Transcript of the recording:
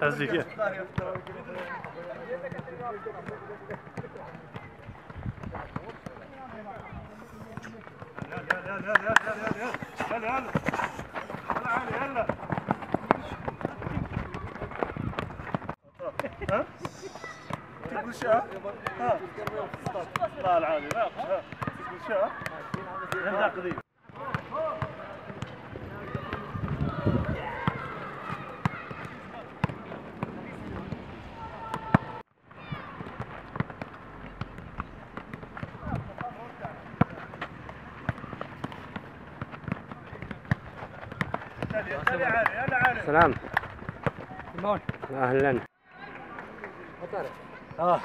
تزيك ها؟ تقول شاء؟ ها؟ العادي لا ها؟ تقول شاء؟ عندها قضية سلام المون أهلا. آه.